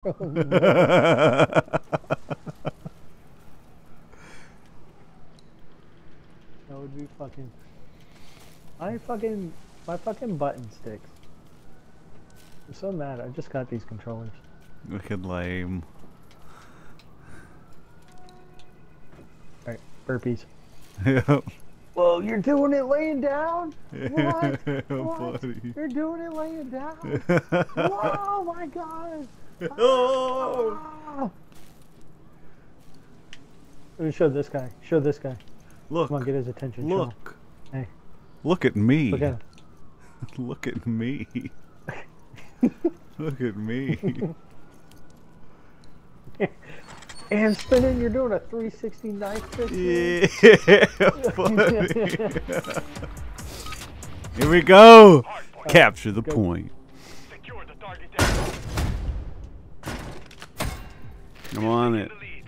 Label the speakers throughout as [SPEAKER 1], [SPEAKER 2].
[SPEAKER 1] That would be fucking. I fucking. My fucking button sticks. I'm so mad. I just got these controllers.
[SPEAKER 2] Wicked lame.
[SPEAKER 1] Alright, burpees.
[SPEAKER 2] Yep.
[SPEAKER 1] Whoa, you're doing it laying down? What? What? You're doing it laying down? Whoa, my god!
[SPEAKER 2] Oh!
[SPEAKER 1] Let me show this guy. Show this guy.
[SPEAKER 2] Look,
[SPEAKER 1] Come on, get his attention.
[SPEAKER 2] Look.
[SPEAKER 1] Hey.
[SPEAKER 2] Look at me.
[SPEAKER 1] Look at.
[SPEAKER 2] Look at me. Look at me.
[SPEAKER 1] And spinning, you're doing a 360 knife fist.
[SPEAKER 2] Yeah. Here we go. Capture the point. I'm on it.
[SPEAKER 3] The lead.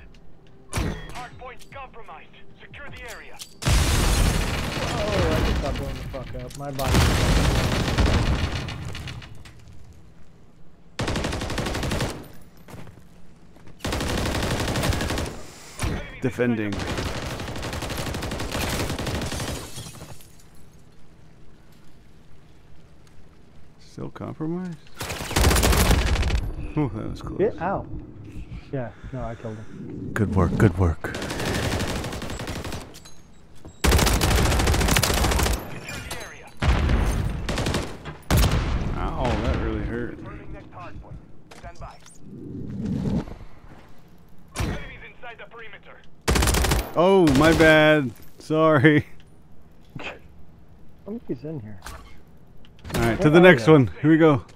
[SPEAKER 3] Hardpoint compromised. Secure the area.
[SPEAKER 1] Oh, I just got blown the fuck up. My body.
[SPEAKER 2] Defending. Still compromised? Oh, that was close.
[SPEAKER 1] Get out. Yeah, no, I killed him.
[SPEAKER 2] Good work, good work.
[SPEAKER 3] Secure.
[SPEAKER 2] Ow, that really hurt.
[SPEAKER 3] Burning next hardpoint. Stand by. Enemies inside the perimeter.
[SPEAKER 2] Oh, my bad. Sorry.
[SPEAKER 1] I think he's in here.
[SPEAKER 2] Alright, to the next one. Here we go.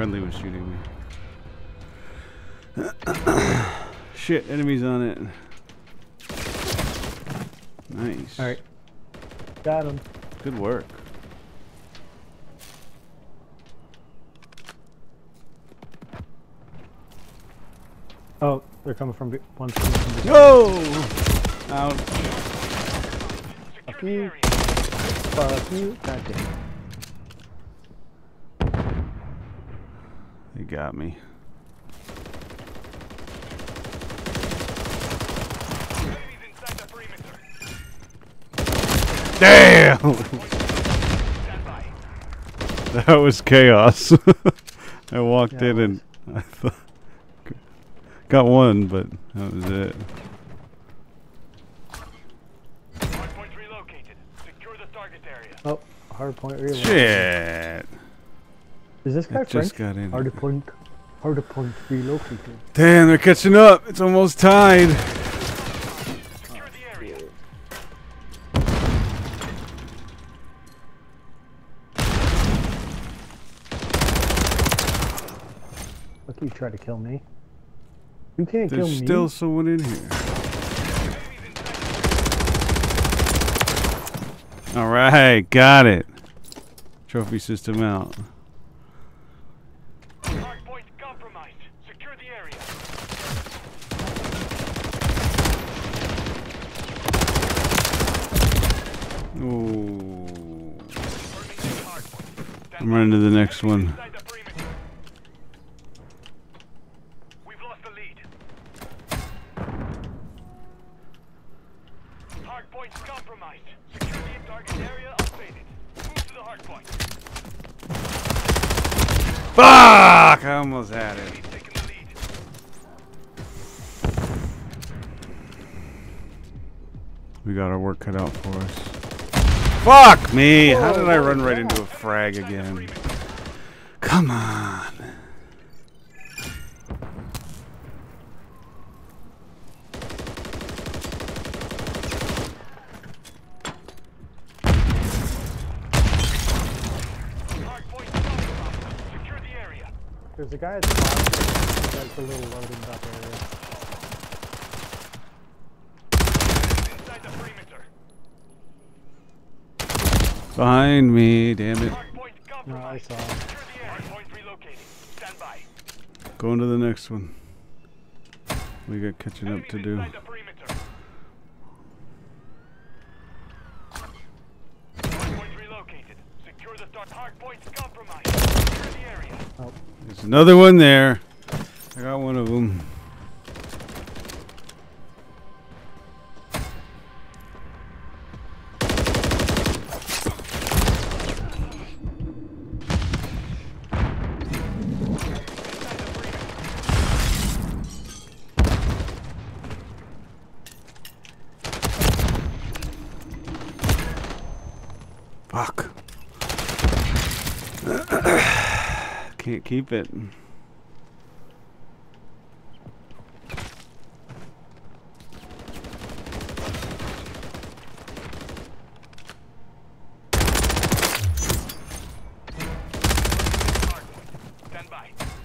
[SPEAKER 2] Friendly was shooting me. Shit, enemies on it. Nice.
[SPEAKER 1] Alright. Got him.
[SPEAKER 2] Good work.
[SPEAKER 1] Oh, they're coming from one's from.
[SPEAKER 2] No! Out.
[SPEAKER 1] Fuck you. Fuck you. God damn.
[SPEAKER 2] Got me.
[SPEAKER 3] Enemies inside the perimeter.
[SPEAKER 2] Damn! That was chaos. I walked
[SPEAKER 1] Yeah,
[SPEAKER 2] in and I thought, got one, but that was it.
[SPEAKER 3] Hardpoint relocated. Secure the target area.
[SPEAKER 1] Oh, hard point reload.
[SPEAKER 2] Shit.
[SPEAKER 1] Is this guy French?
[SPEAKER 2] got in.
[SPEAKER 1] Hard point. Hard to point relocated.
[SPEAKER 2] Damn, they're catching up. It's almost tied.
[SPEAKER 3] Secure the area.
[SPEAKER 1] Look, you try to kill me. You can't kill me.
[SPEAKER 2] There's still someone in here. All right, got it. Trophy system out.
[SPEAKER 3] Hardpoint compromised. Secure the area.
[SPEAKER 2] Ooh.
[SPEAKER 3] Burning next hardpoint. Stand
[SPEAKER 2] I'm running to the next one.
[SPEAKER 3] Inside the perimeter. We've lost the lead. Hardpoint compromised. Secure the target area updated. Move to the hardpoint.
[SPEAKER 2] Fuck! I almost had it.
[SPEAKER 3] He's taking the lead.
[SPEAKER 2] We got our work cut out for us. Fuck me! How did I run right into a frag again? Come on.
[SPEAKER 1] There's a guy at the bottom. That's a little loading dock area.
[SPEAKER 2] Behind me, damn it.
[SPEAKER 1] No, I saw him.
[SPEAKER 3] Secure the area. Hardpoint relocating. Stand by.
[SPEAKER 2] Going to the next one. We got catching up to do.
[SPEAKER 3] inside the perimeter. Hardpoint relocated. Secure the start. Hard points compromised. Secure the area.
[SPEAKER 1] Oh,
[SPEAKER 2] There's another one there. I got one of them. Fuck. Can't keep it.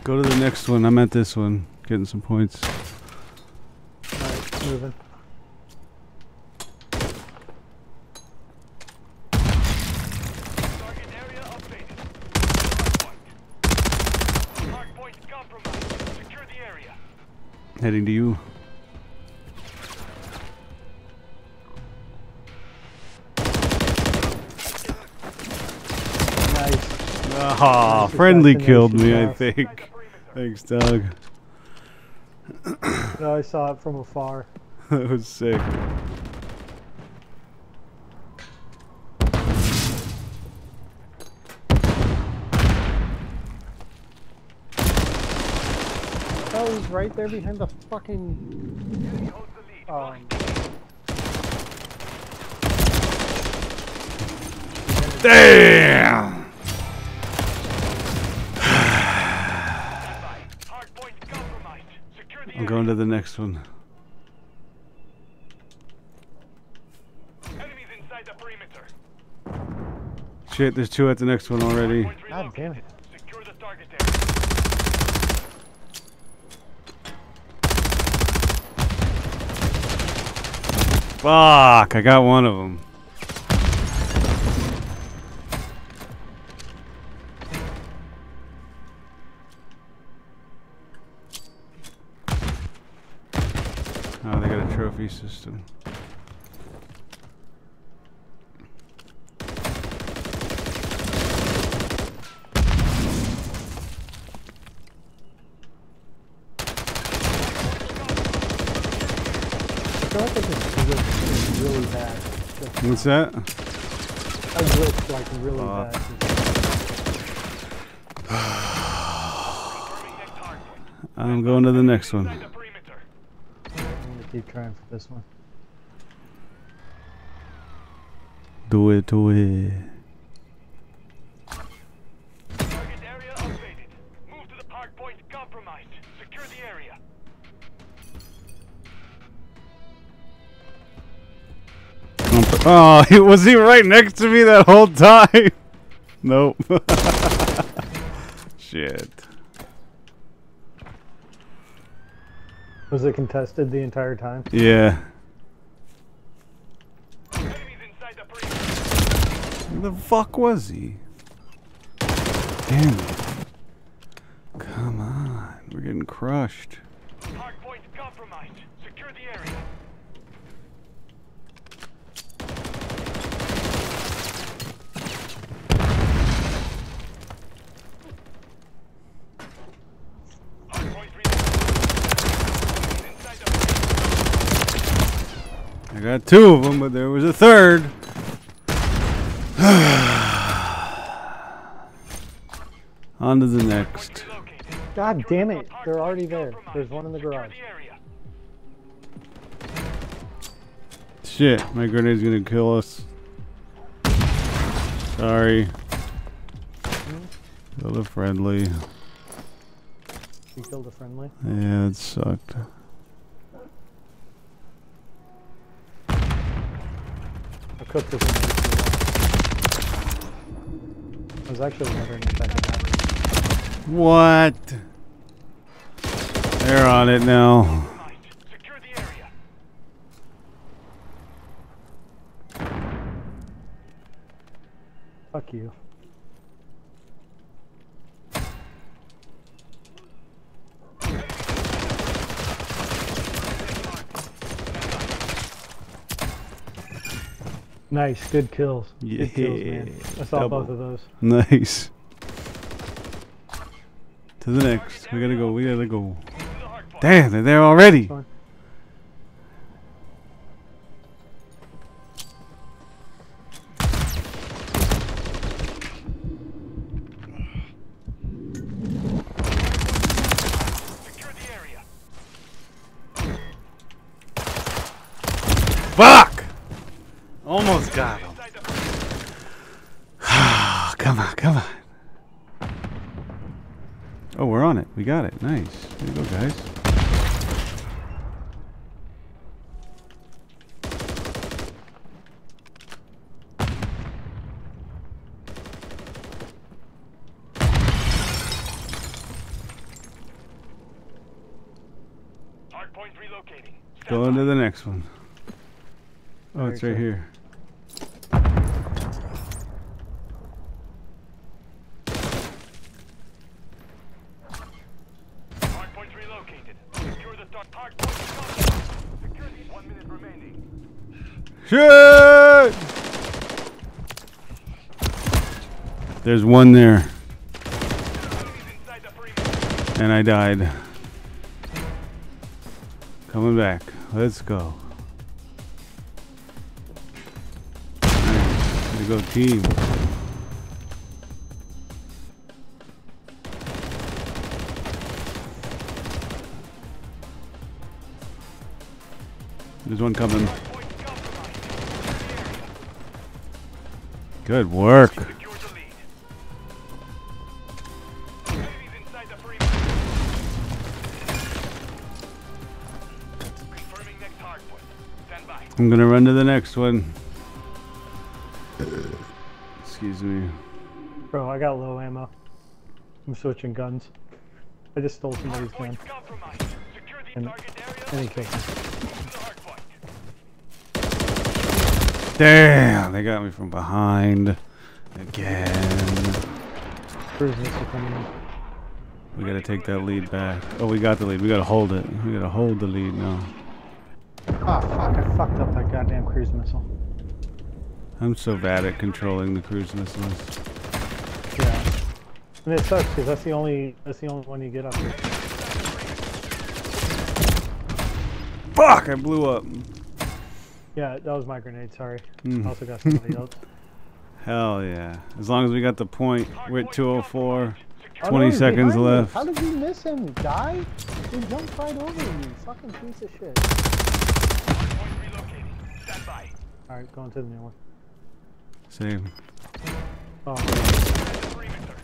[SPEAKER 2] Go to the next one. I'm at this one. Getting some points.
[SPEAKER 1] alright, moving.
[SPEAKER 3] Target area updated. Hard point. Hard points compromised. Secure the area.
[SPEAKER 2] Heading to you.
[SPEAKER 1] Nice.
[SPEAKER 2] Ah,
[SPEAKER 1] Nice
[SPEAKER 2] friendly killed me, I think.
[SPEAKER 3] Inside the perimeter.
[SPEAKER 2] Thanks, Doug.
[SPEAKER 1] No, I saw it from afar.
[SPEAKER 2] that was sick.
[SPEAKER 1] He's right there behind the fucking.
[SPEAKER 3] Enemy holds the lead.
[SPEAKER 1] Um,
[SPEAKER 2] Damn!
[SPEAKER 3] Stand by. Hard points compromised. Secure the
[SPEAKER 2] I'm going to the next one.
[SPEAKER 3] Enemies inside the perimeter.
[SPEAKER 2] Shit, there's two at the next one already.
[SPEAKER 1] God damn it.
[SPEAKER 3] relocated. Secure the target area.
[SPEAKER 2] Fuck, I got one of them. Oh, they got a trophy system.
[SPEAKER 1] I feel like I just glitched really bad. Just,
[SPEAKER 2] What's that?
[SPEAKER 1] I glitched like really
[SPEAKER 2] Uh.
[SPEAKER 1] bad.
[SPEAKER 3] Confirming next hard point.
[SPEAKER 2] I'm going to the next one.
[SPEAKER 3] Inside the perimeter.
[SPEAKER 1] I'm gonna keep trying for this one.
[SPEAKER 2] Do it, do it. Oh, he- was he right next to me that whole time? Nope. Shit.
[SPEAKER 1] Was it contested the entire time?
[SPEAKER 2] Yeah.
[SPEAKER 3] The.
[SPEAKER 2] Where the fuck was he? Damn it. Come on. We're getting crushed.
[SPEAKER 3] Hard point compromised. Secure the area. Hard point relocated. Inside the perimeter.
[SPEAKER 2] I got two of them, but there was a third. On to the next.
[SPEAKER 1] God damn it! They're already there. There's one in the garage.
[SPEAKER 2] Shit, my grenade's gonna kill us. Sorry. Killed a friendly.
[SPEAKER 1] You killed a friendly.
[SPEAKER 2] Yeah, it sucked.
[SPEAKER 1] I cooked this one. I was actually wondering if I could have
[SPEAKER 2] What? They're on it now.
[SPEAKER 3] Compromised. Secure the area.
[SPEAKER 1] Fuck you. Nice, good kills. Good kills, man.
[SPEAKER 2] Yeah,
[SPEAKER 1] I saw both of those.
[SPEAKER 2] Nice. To the next. We gotta go. We gotta go.
[SPEAKER 3] Move to the hard point.
[SPEAKER 2] Damn, they're there already. Come on, come on. Oh, we're on it. We got it. Nice. There you go, guys.
[SPEAKER 3] Hard point relocating. Stand
[SPEAKER 2] Go on to the next one. Oh,
[SPEAKER 1] Alright,
[SPEAKER 2] it's right here.
[SPEAKER 3] Hard point relocated. Secure the tar- hard point is compromised. Secure the one minute remaining.
[SPEAKER 2] Shit! There's one there, and I died. Coming back. Let's go. Nice. Way to go, team. There's one coming.
[SPEAKER 3] Stand work.
[SPEAKER 2] I'm gonna run to the next one. Excuse me.
[SPEAKER 1] Bro, I got low ammo. I'm switching guns. I just stole somebody's gun.
[SPEAKER 3] point compromised.
[SPEAKER 1] And- And he killed me.
[SPEAKER 3] Move to the hard point.
[SPEAKER 2] Damn, they got me from behind. Again.
[SPEAKER 1] Cruise missile coming.
[SPEAKER 2] We gotta take that lead back. Oh, we got the lead. We gotta hold it. We gotta hold the lead now.
[SPEAKER 1] Ah, fuck, I fucked up that goddamn cruise missile.
[SPEAKER 2] I'm so bad at controlling the cruise missiles.
[SPEAKER 1] Yeah. And it sucks because that's the only that's the only one you get up here.
[SPEAKER 2] Fuck! I blew up.
[SPEAKER 1] Yeah, that was my grenade. Sorry.
[SPEAKER 2] Mm.
[SPEAKER 1] I also got somebody else.
[SPEAKER 2] Hell yeah. As long as we got the point, we're at 204.
[SPEAKER 1] Oh,
[SPEAKER 2] 20 seconds
[SPEAKER 1] behind me.
[SPEAKER 2] left.
[SPEAKER 1] How did you miss him, guy? He jumped right over you. Fucking piece of shit.
[SPEAKER 3] Point relocating. Stand by.
[SPEAKER 1] All right, going to the new one.
[SPEAKER 2] Same.
[SPEAKER 1] Oh,
[SPEAKER 3] Inside the perimeter.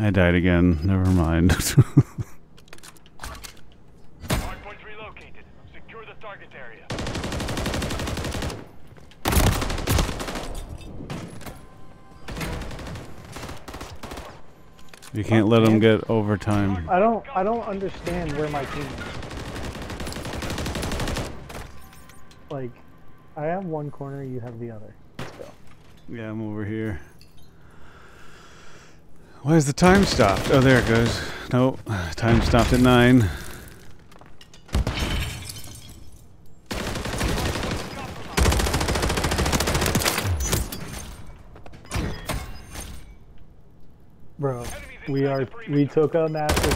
[SPEAKER 2] I died again. Never mind.
[SPEAKER 3] Hard point relocated. Secure the target area.
[SPEAKER 2] You can't let them get overtime.
[SPEAKER 1] I don't I don't understand where my team is. Like, I have one corner, you have the other. Let's go.
[SPEAKER 2] Yeah, I'm over here. Why is the time stopped? Oh, there it goes. Nope. Time stopped at 9.
[SPEAKER 1] Bro, we are we took a massive lead.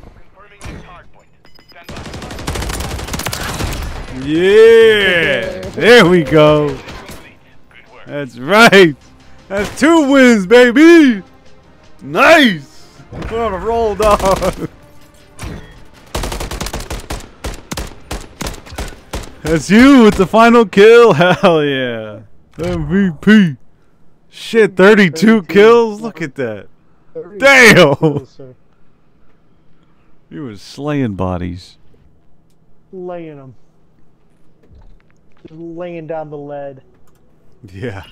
[SPEAKER 3] Confirming next hard point. Stand by.
[SPEAKER 2] Yeah! There we go.
[SPEAKER 3] Complete. Good work.
[SPEAKER 2] That's right. That's two wins, baby. Nice. We're on a roll, dog. That's you with the final kill. Hell yeah. MVP. Shit, 32
[SPEAKER 1] 32.
[SPEAKER 2] kills. Look at that. Damn. You were slaying bodies.
[SPEAKER 1] Laying them. Just laying down the lead.
[SPEAKER 2] Yeah.